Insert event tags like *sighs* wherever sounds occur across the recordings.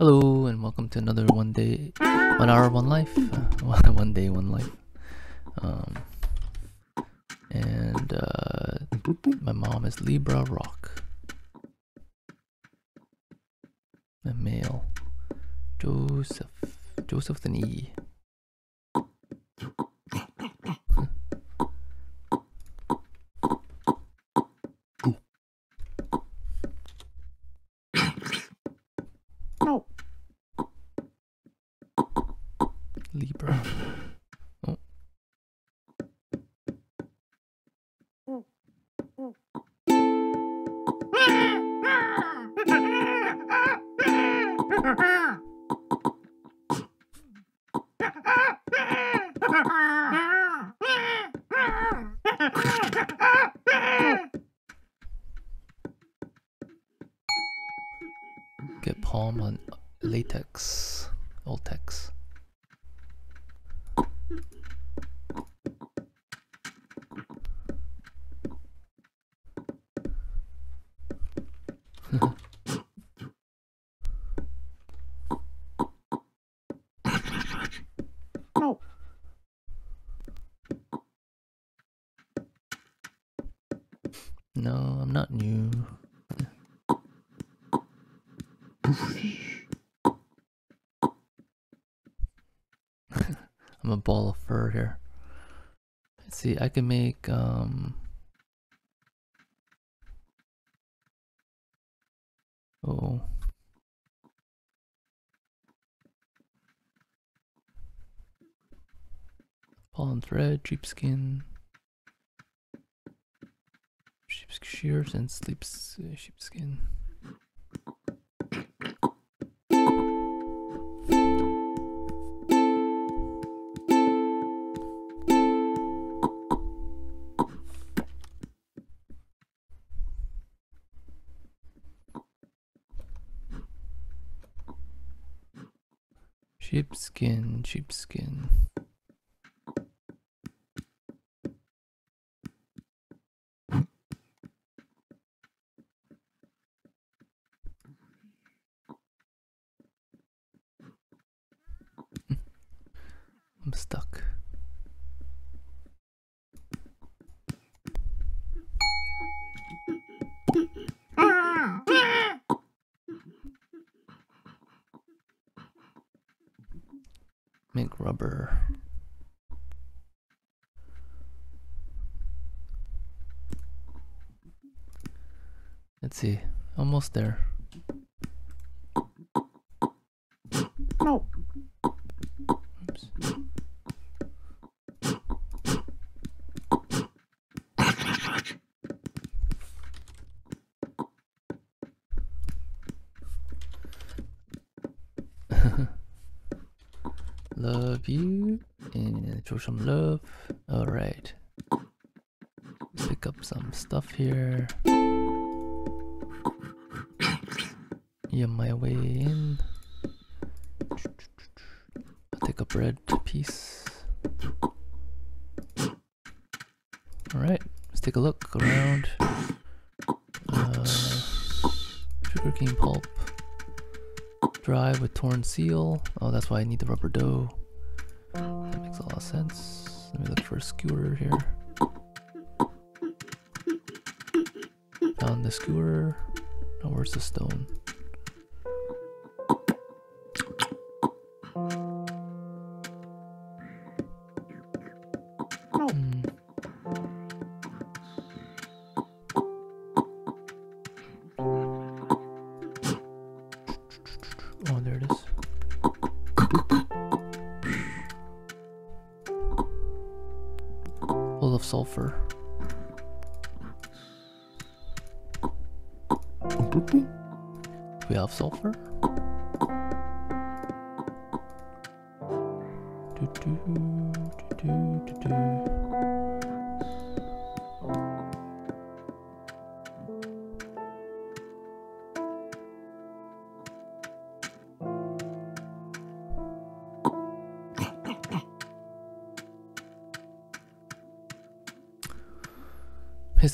Hello and welcome to another one day, one hour, one life, *laughs* uh, one day, one life. Um, and uh, my mom is Libra Rock. The male, Joseph, Joseph the E. I can make um Oh. Pollen thread, sheepskin, sheep shears, and sleeps uh, sheepskin. Sheepskin, sheepskin. I'm stuck. Make rubber. Let's see. Almost there. Oops. *laughs* love you and show some love. All right. Pick up some stuff here. My way in. I'll take a bread piece. All right, let's take a look around. Uh, sugarcane pulp. Dry with torn seal. Oh, that's why I need the rubber dough. That makes a lot of sense. Let me look for a skewer here. Found the skewer. Oh, where's the stone?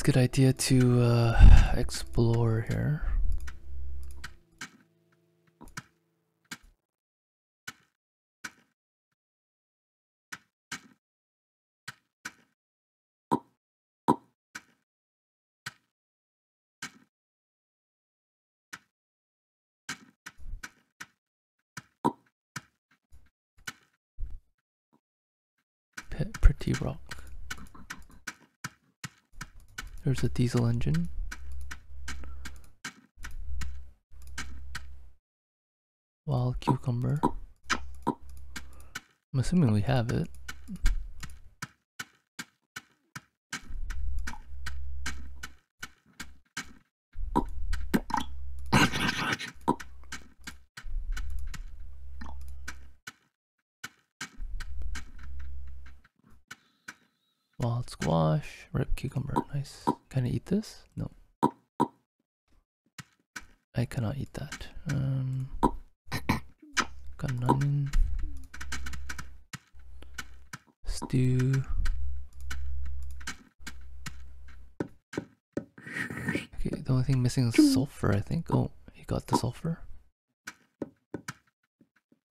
It's a good idea to uh, explore here. rock. A diesel engine. Wild cucumber. I'm assuming we have it. Wild squash, ripe cucumber, nice. Can I eat this? No. I cannot eat that. Um, got an onion. Stew. Okay, the only thing missing is sulfur, I think. Oh, he got the sulfur.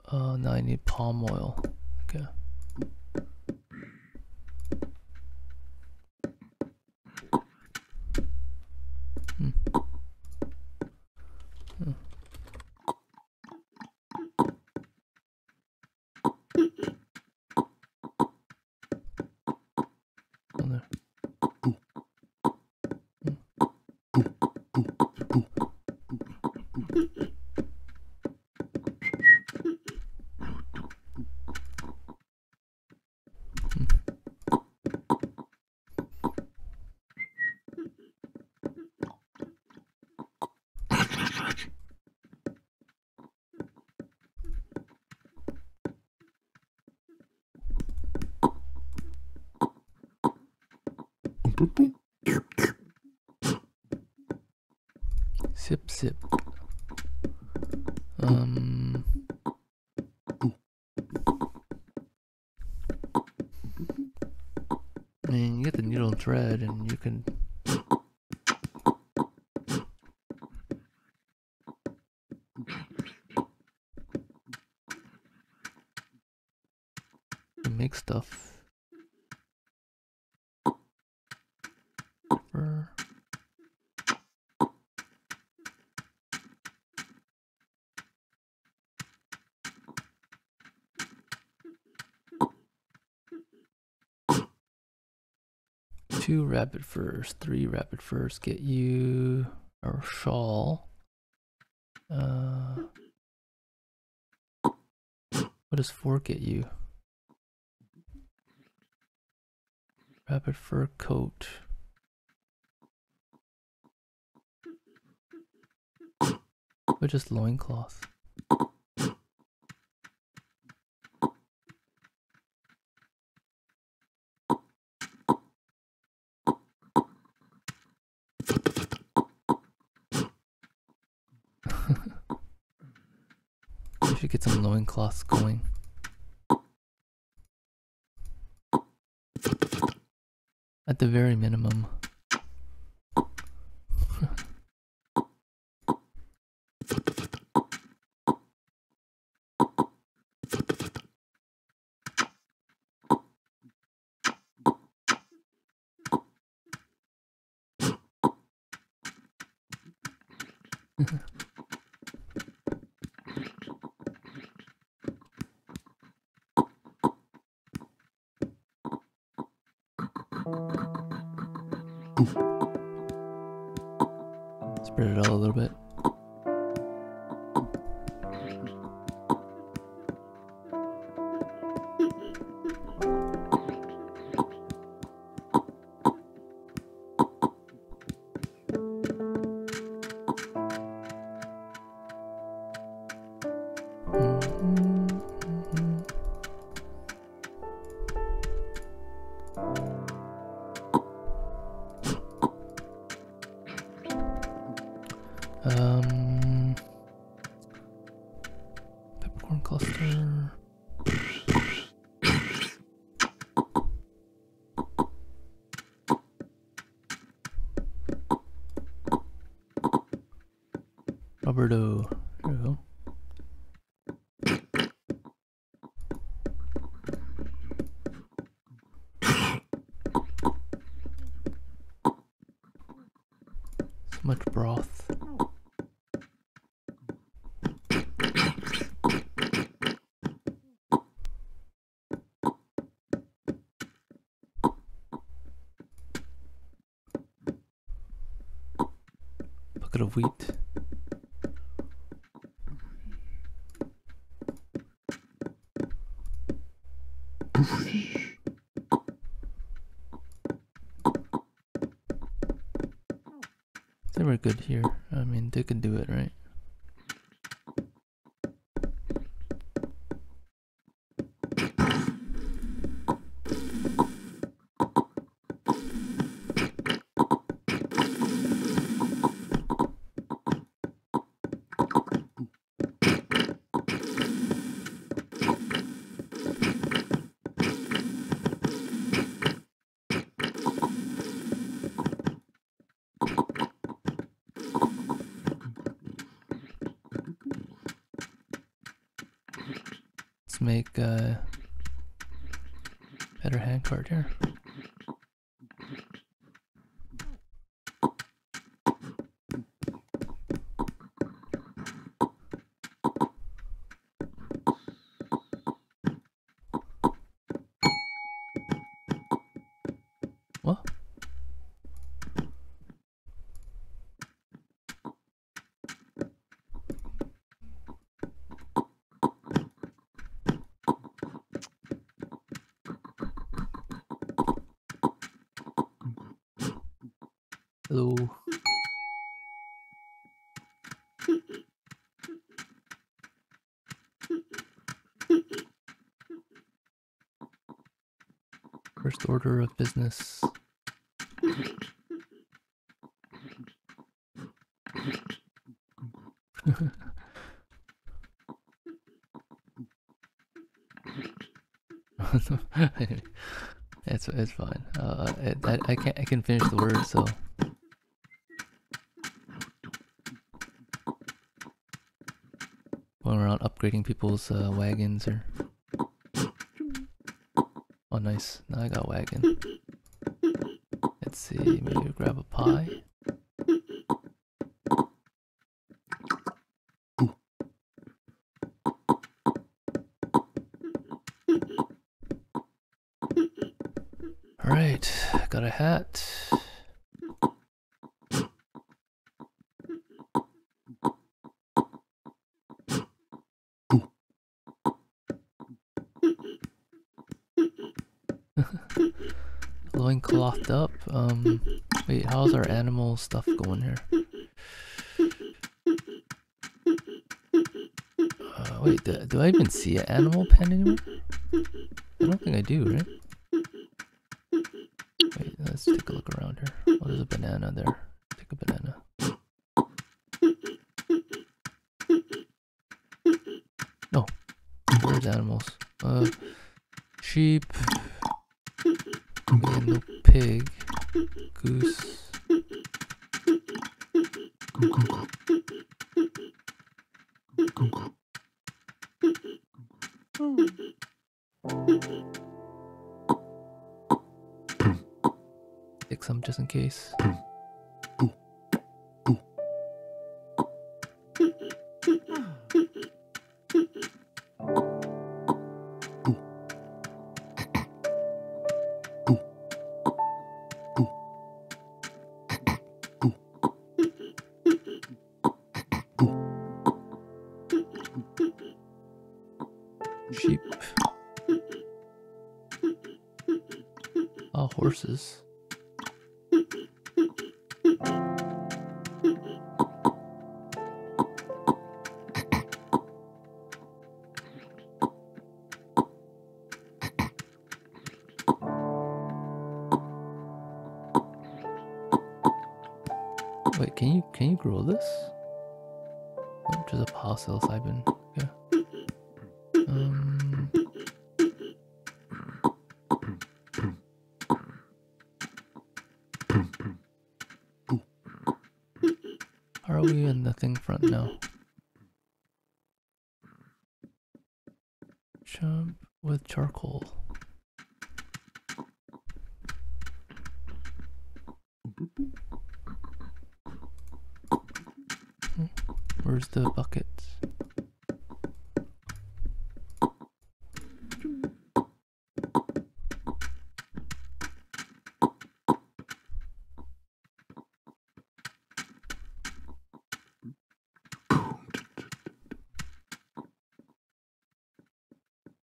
Uh, now I need palm oil. Okay. Hmm. Hmm. Oh, there. Sip, sip. Um. I mean, you get the needle and thread, and you can. you Make stuff. Two rabbit furs, three rabbit furs get you a shawl. Uh, what does four get you? Rabbit fur coat. Or just loincloth. *laughs* we should get some loincloths going. At the very minimum. Bit of wheat. They were good here. I mean, they could do it, right? Let's make a better handcart here. What? Hello. First order of business. *laughs* it's it's fine. Uh, I, I I can I can finish the word so. Going around upgrading people's uh, wagons or. Nice. Now I got wagon. Let's see. Maybe grab a pie. All right, got a hat. Loin clothed up. Um, wait, how's our animal stuff going here? Uh, wait, do, do I even see an animal pen anymore? I don't think I do, right? Wait, let's take a look around here. Oh, there's a banana there. Take a banana. No. There's animals? Uh, sheep. With charcoal. Hmm, Where's the buckets?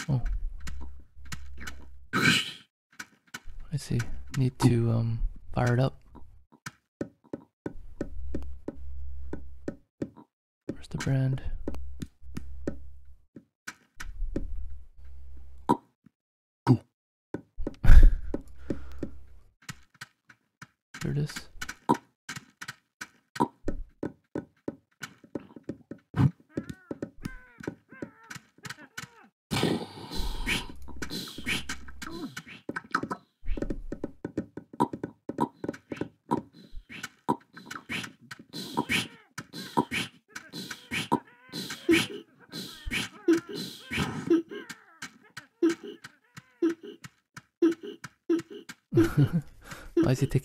Oh. I see. Need to um fire it up. Where's the brand? Here it is.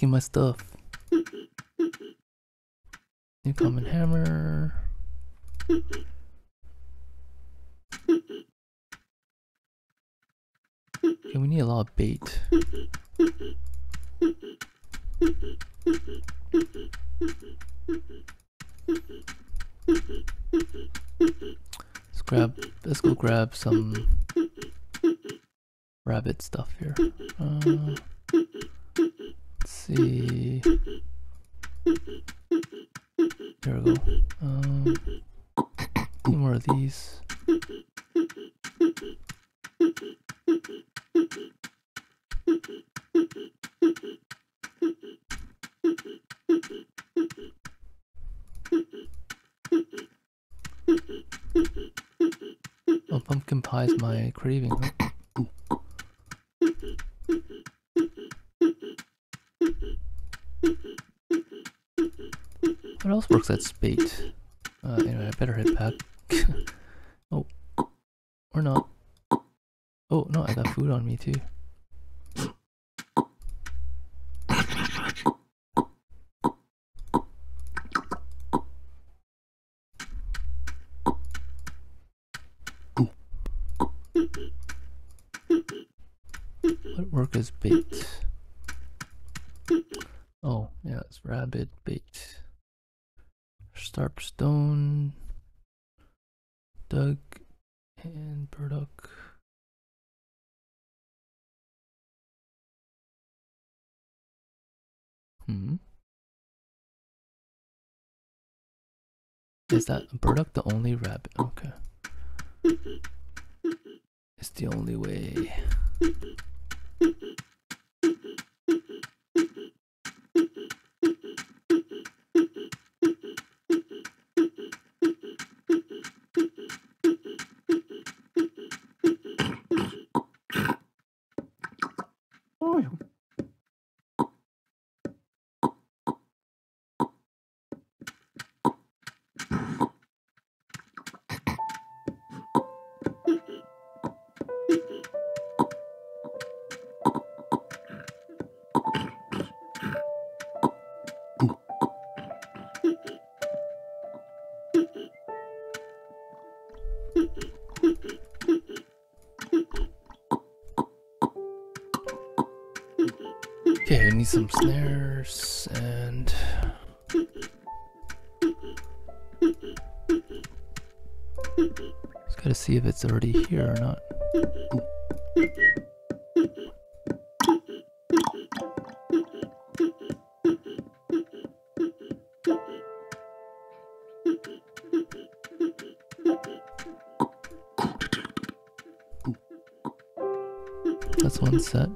My stuff? Newcomen hammer. Okay, we need a lot of bait. Let's grab let's go grab some rabbit stuff here. Uh, let's see. There we go. Um, need more of these. Oh, pumpkin pie is my craving. What else works at speed? Uh, anyway, I better head back. *laughs* oh, or not. Oh no, I got food on me too. What work is bait? Oh, yeah, it's rabbit bait. Starp stone, Doug, and burdock. Hmm. Is that burdock the only rabbit? Okay. It's the only way. Some snares and just gotta see if it's already here or not. That's one set.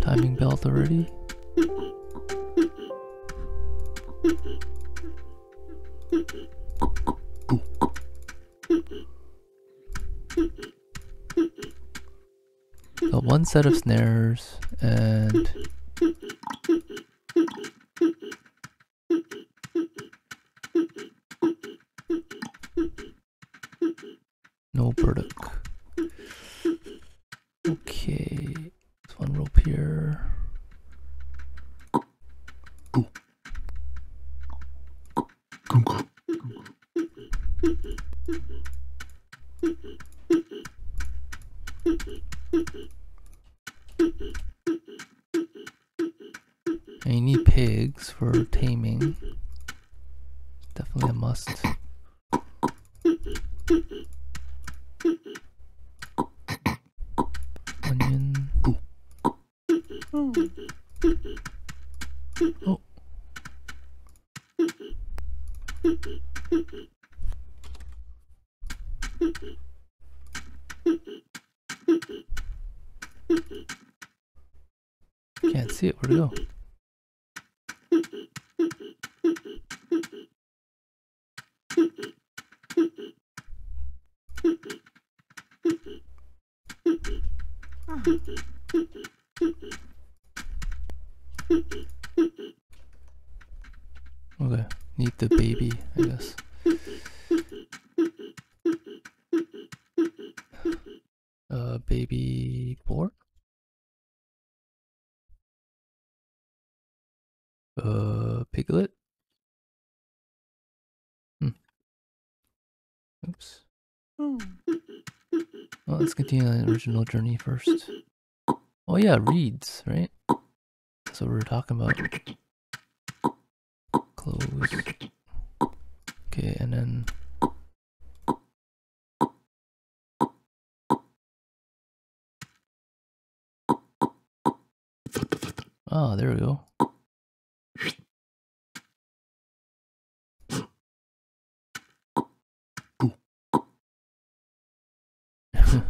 Timing belt already. Got one set of snares and no burdock. Okay, there's one rope here. And you need pigs for taming. definitely a must. Onion. Oh. Can't see it. Where'd it go? The baby, I guess. Uh, baby boar? Uh, piglet? Hmm. Oops. Well, let's continue the original journey first. Oh yeah, reeds, right? That's what we were talking about. Close. Okay, and then Oh, there we go. *laughs*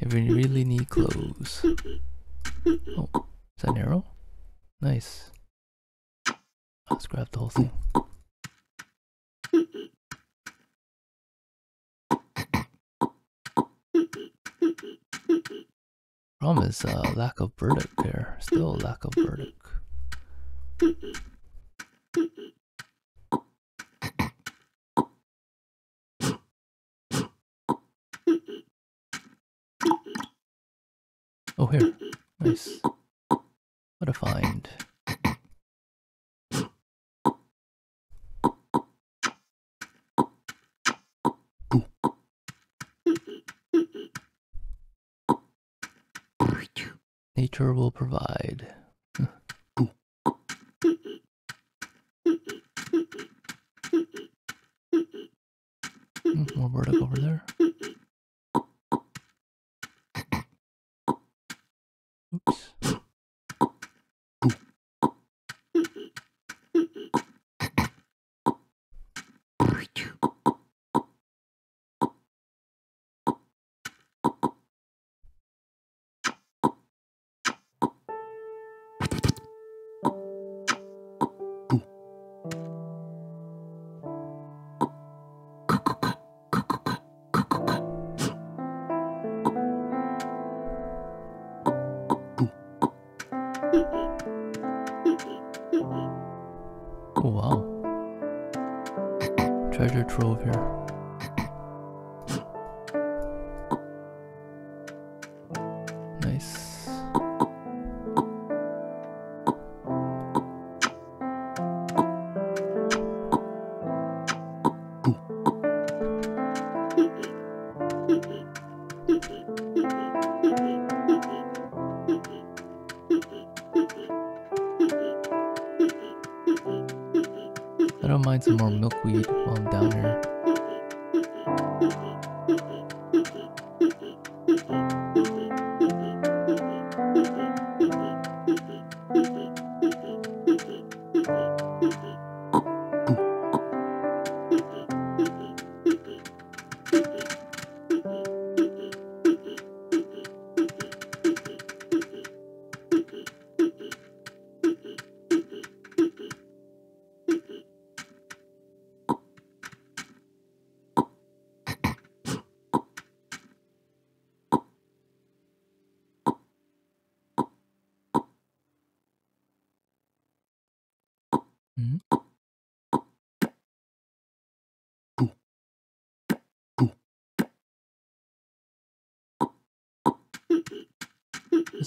if we really need clothes. Oh, is that an arrow? Nice. Let's grab the whole thing. Problem is uh, lack of burdock there. Still a lack of burdock. Oh, here. Nice. What a find. Nature will provide.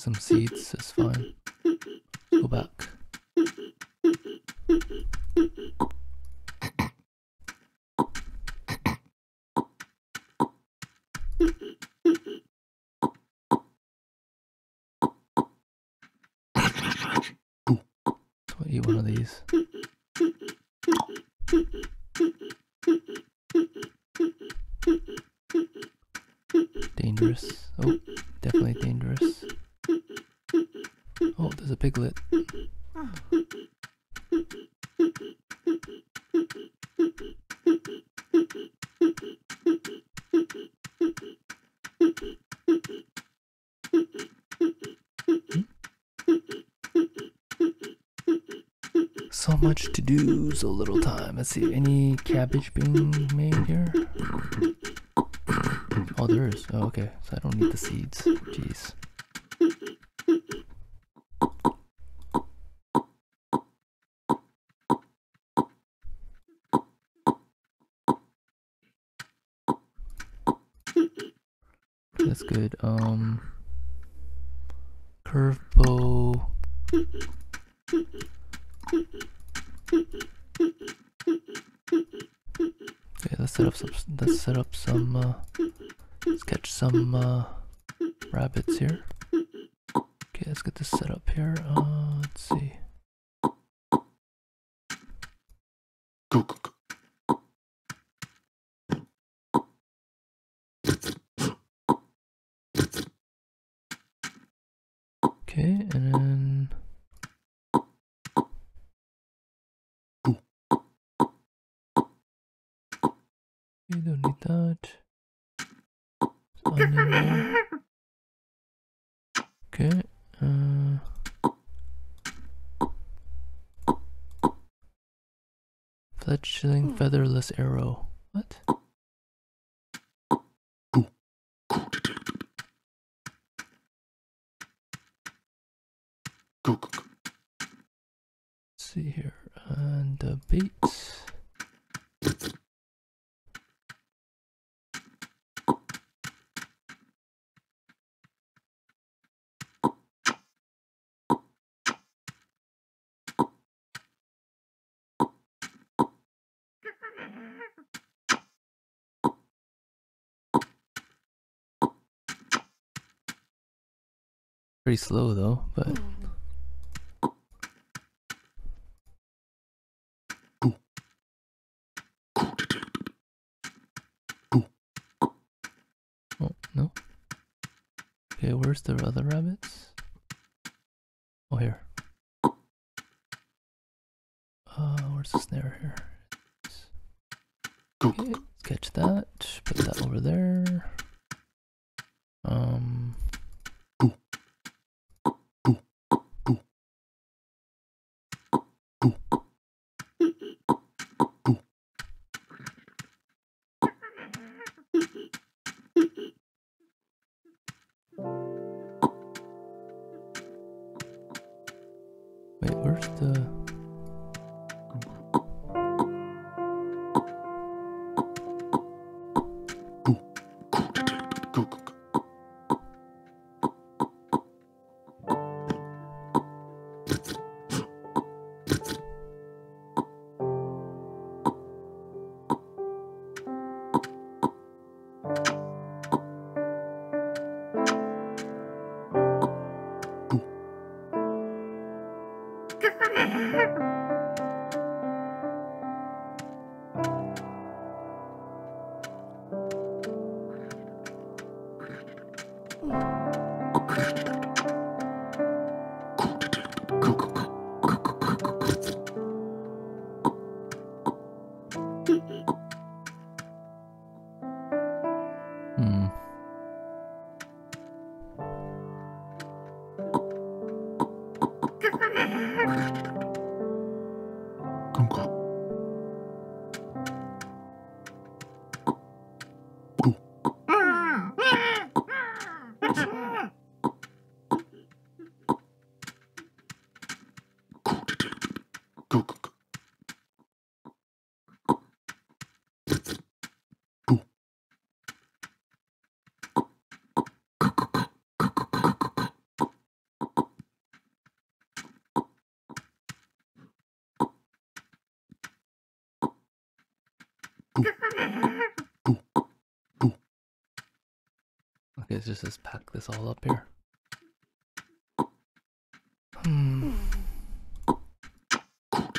Some seeds, that's fine. Go back. Do, so little time. Let's see, any cabbage being made here? Oh, there is. Oh, okay. So I don't need the seeds. Jeez. That's good. Um, curve bow. Okay, let's set up some. Let's set up some. Uh, let's catch some uh, rabbits here. Okay, let's get this set up here. Uh, let's see. Go, go, go. Okay, and then. Go. You don't need that. Okay. Uh, fledgling featherless arrow. What? Let's see here. And the baits. Pretty slow though, but oh no. Okay, where's the other rabbits? Oh here. Uh, where's the snare here? Okay, let's catch that. Put that over there. Um. Go. Go. Go. Go. Just let's pack this all up here. Hmm. Go,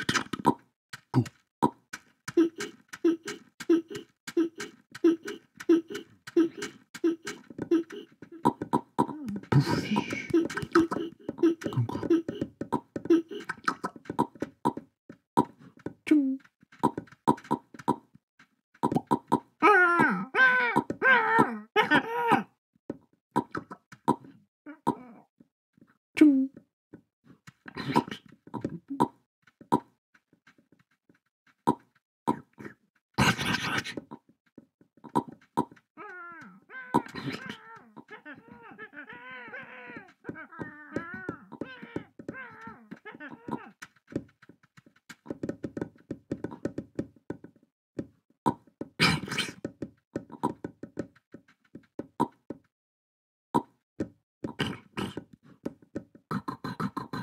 detected. Go. Go, go.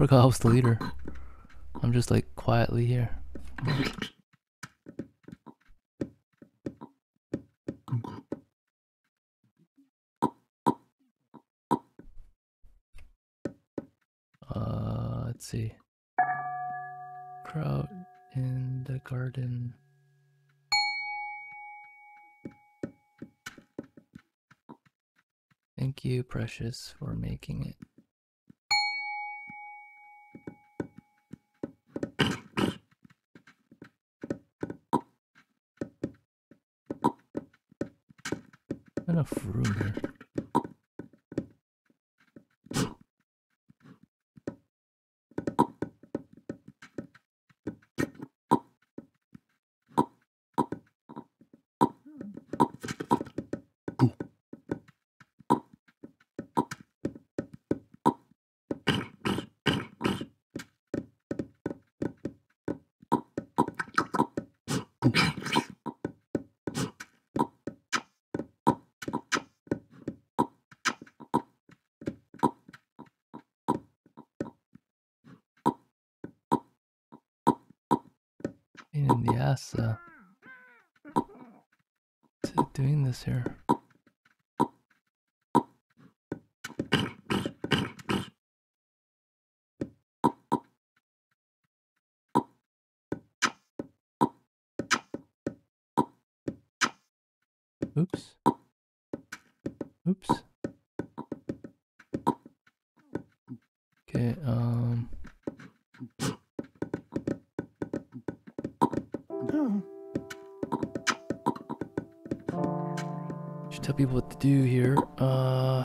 Forgot I was the leader. I'm just like quietly here. Uh, let's see. Kraut in the garden. Thank you, Precious, for making it. Enough room here. The uh, to doing this here. Oops. People what to do here. Uh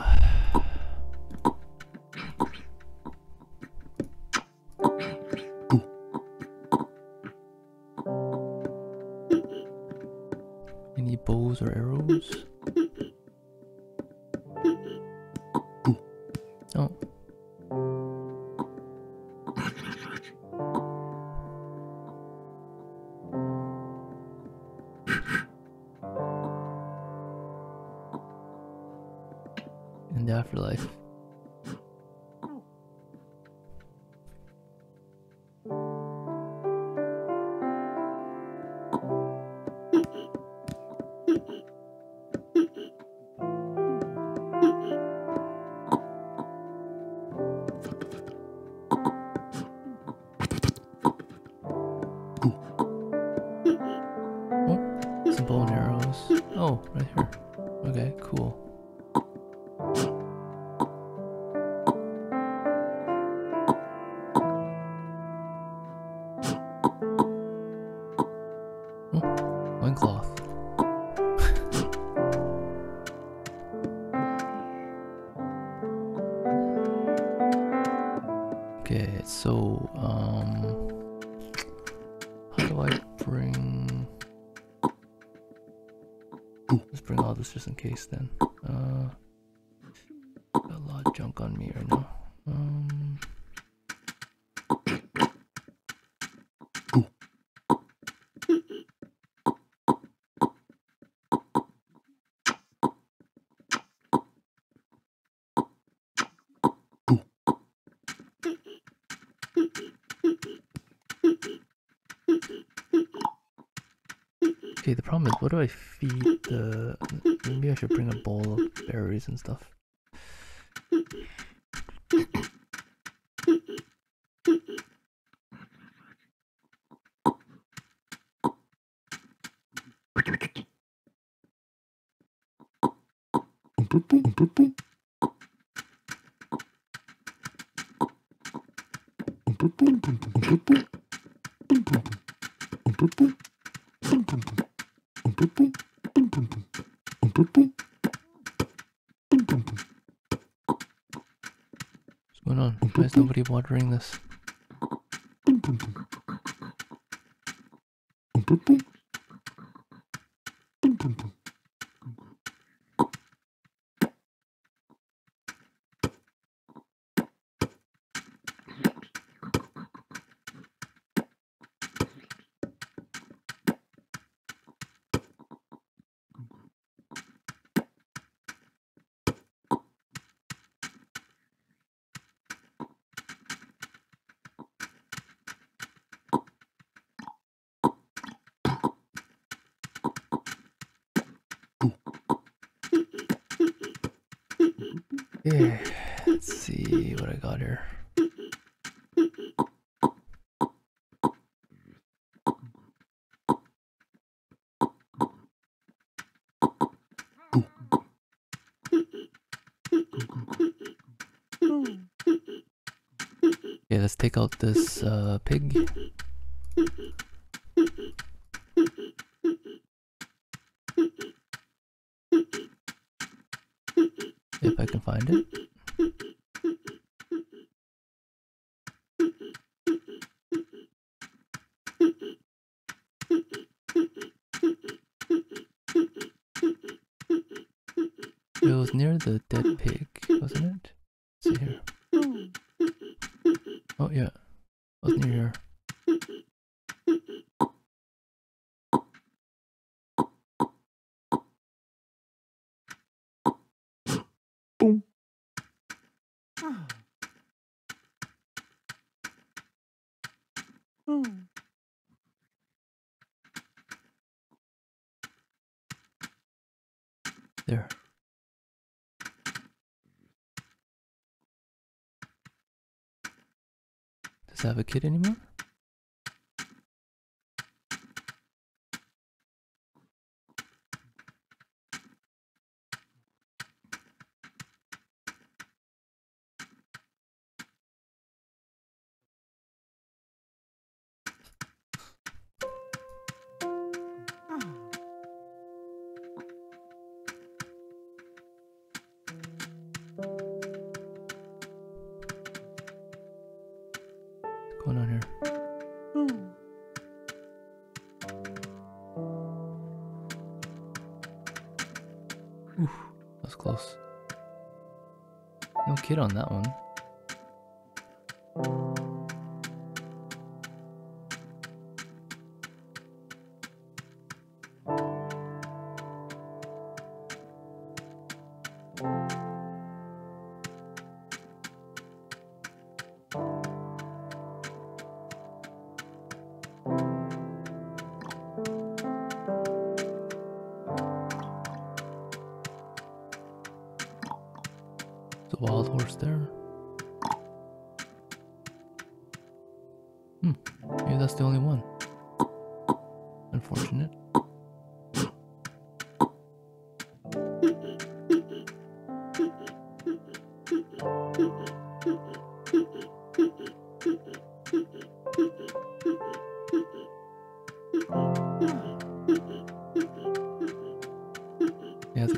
The afterlife. The problem is, what do I feed the? Maybe I should bring a bowl of berries and stuff. *laughs* *laughs* What's going on? Why is nobody watering this? Take out this uh, pig. If I can find it. It was near the dead pig, wasn't it? Let's see here. Oh yeah, it was near here. Boom. There. Does it have a kid anymore? Kid on that one.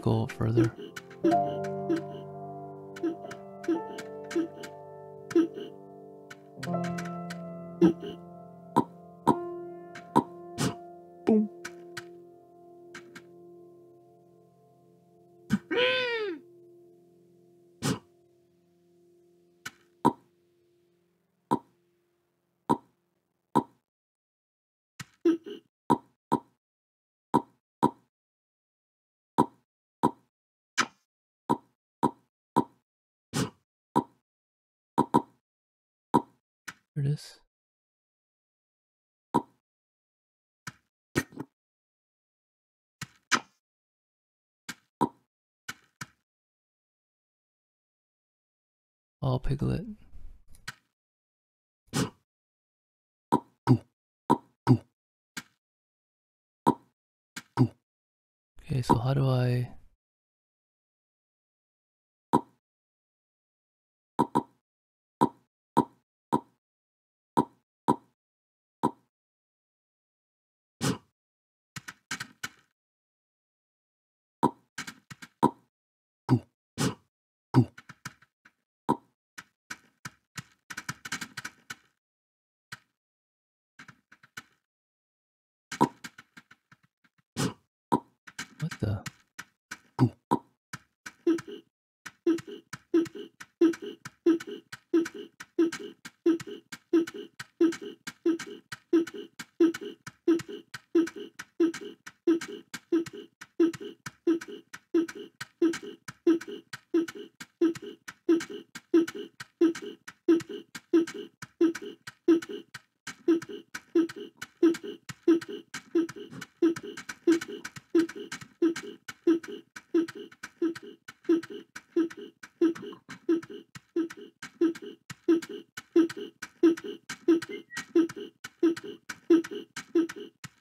Go further. Here it is. Oh, piglet. Okay, so how do I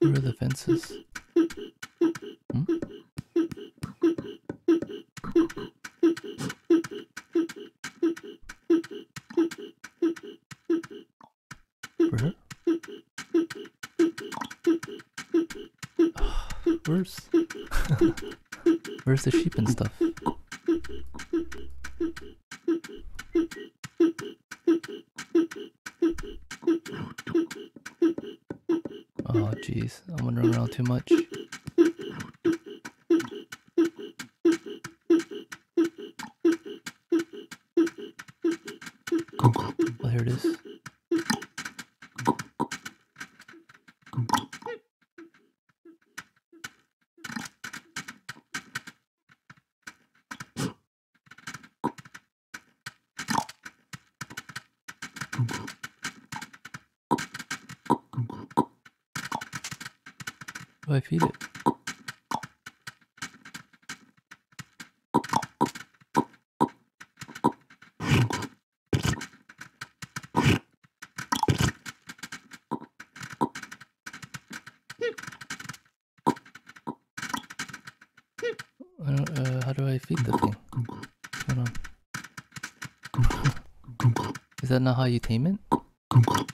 Where are the fences? Hmm? Where? *sighs* Where's *laughs* Where's the sheep and stuff? too much. Is that not how you tame it?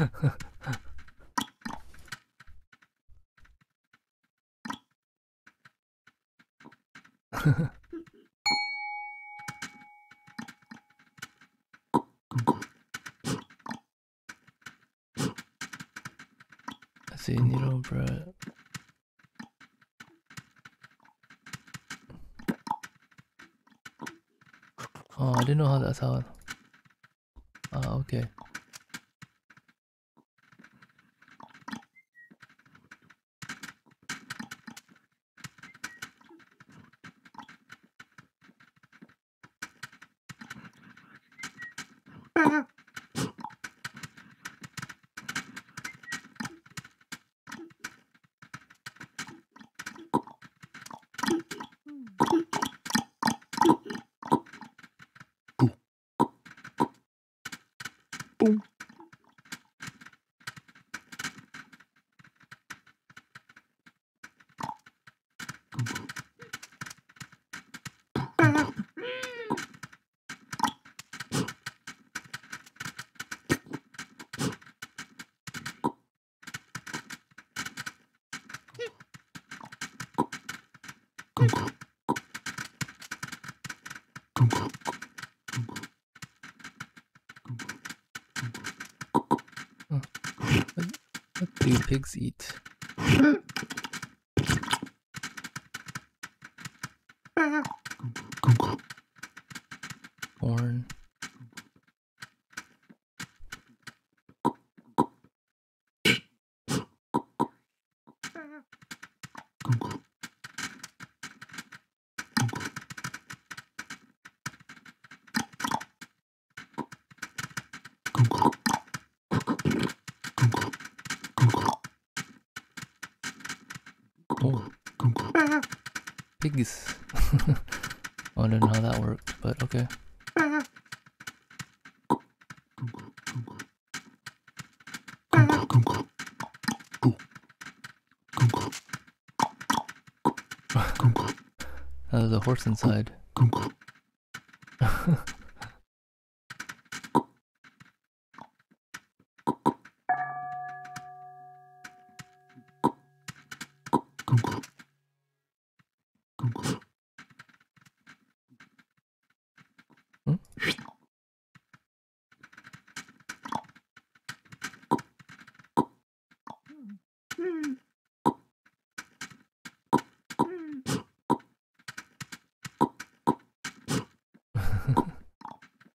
*laughs* I see needle bro. Oh, I didn't know how that sound. Ah, okay. pigs eat. Pigs. *laughs* I don't know how that worked, but okay. *laughs* Uh, a horse inside. *laughs* Hmm?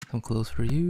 Come close for you.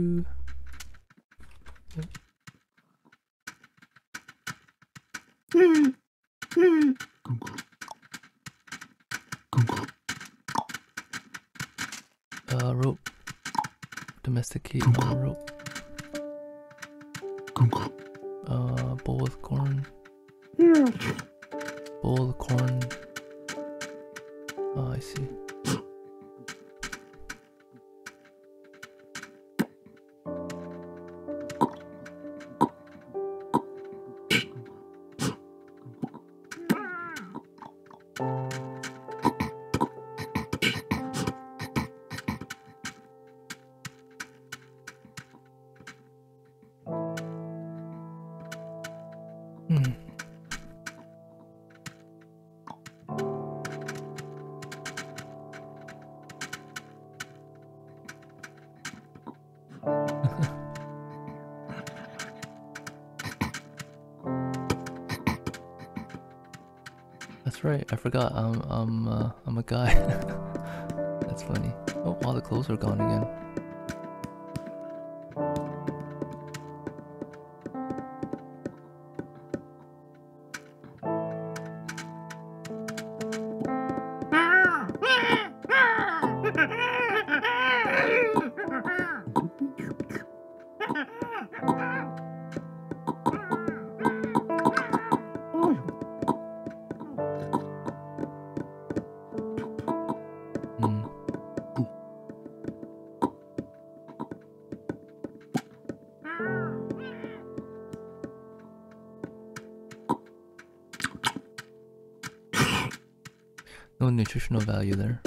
Right. I forgot. I'm I'm uh, I'm a guy. *laughs* That's funny. Oh, all the clothes are gone again. There.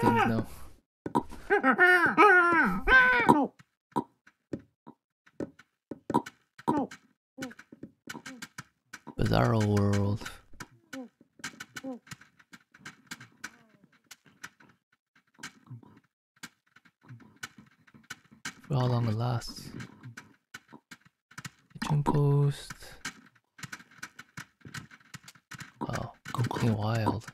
Things now. Bizarro world. For how long it lasts. Kitchen post. Wow, fucking wild.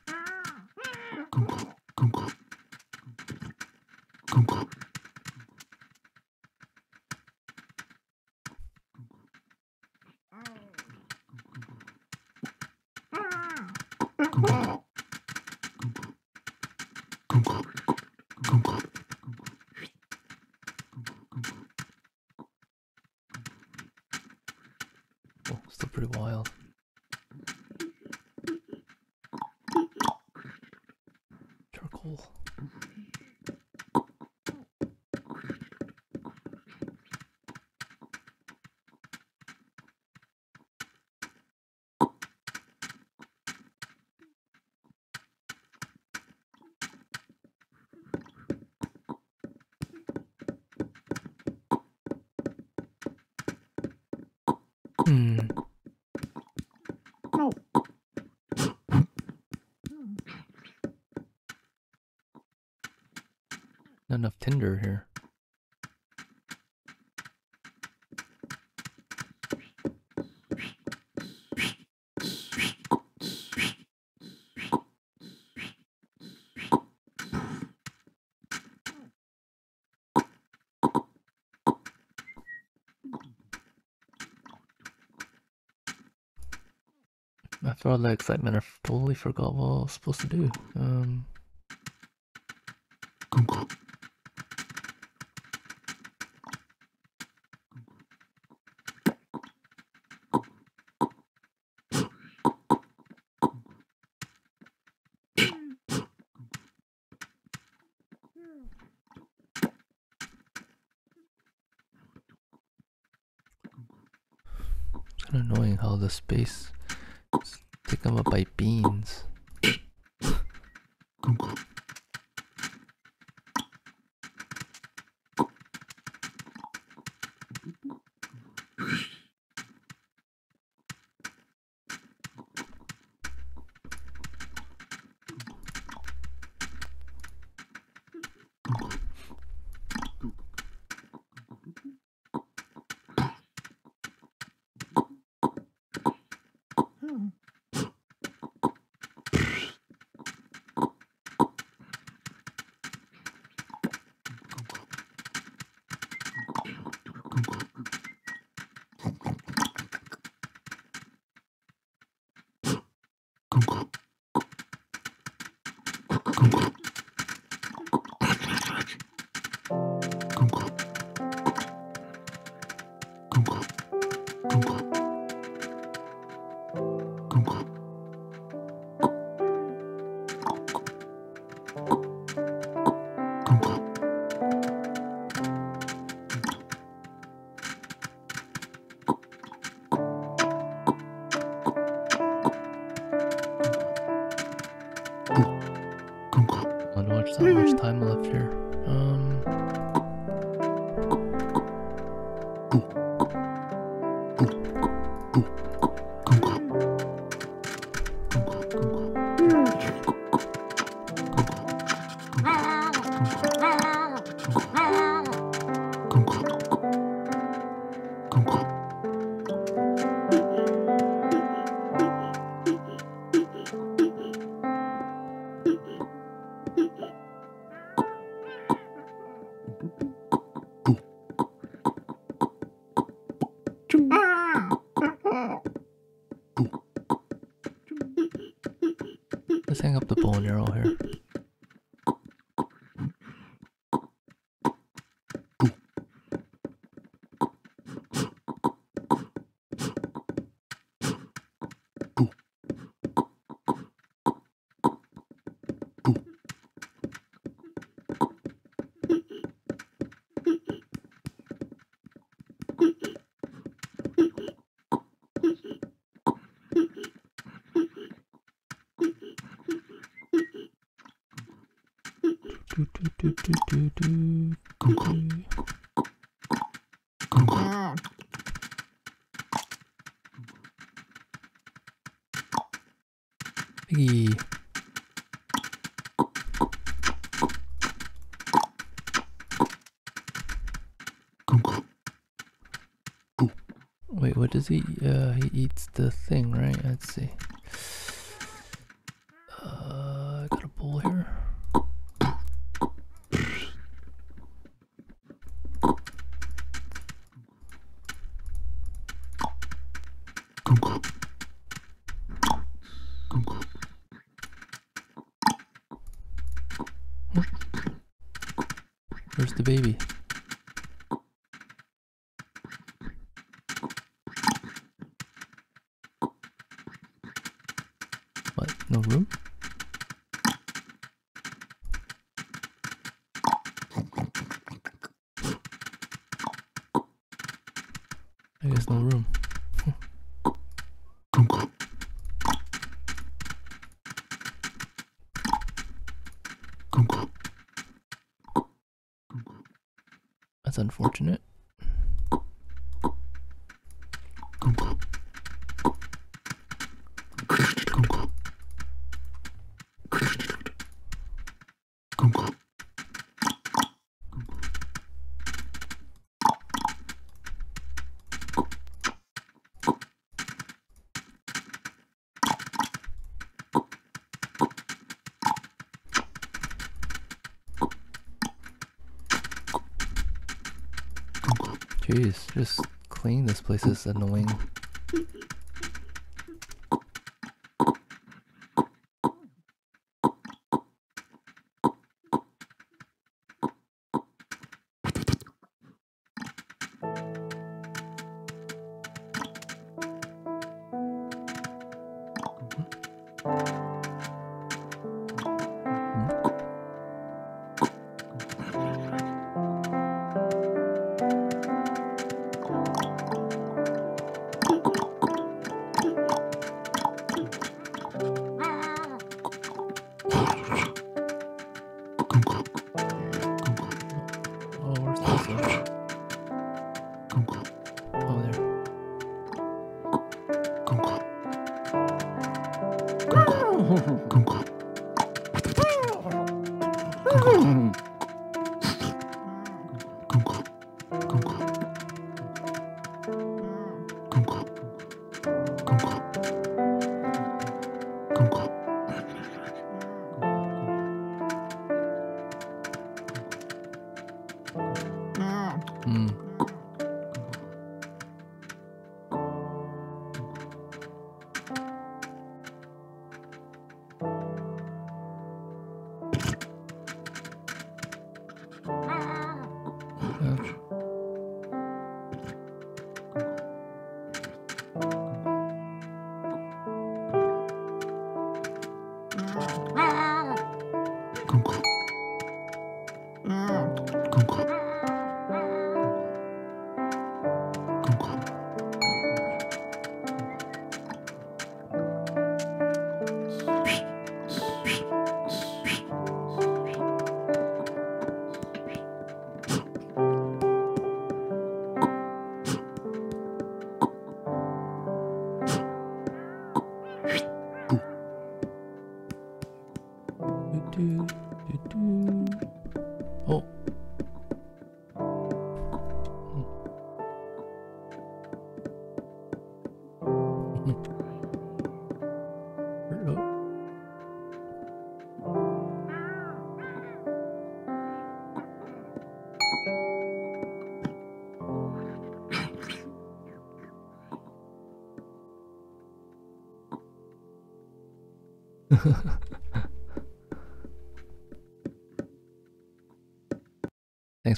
Oh, still pretty wild. Charcoal. Hmm. Not enough tinder here. After all the excitement, I totally forgot what I was supposed to do. Um, it's kind of annoying how the space up by beans. Wait, what does he? Uh, he eats the thing, right? Let's see. Uh, I got a bowl here. Where's the baby? What? No room? I guess no room. That's unfortunate. Jeez, just clean. this place is annoying. Hmm.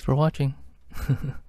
For watching. *laughs*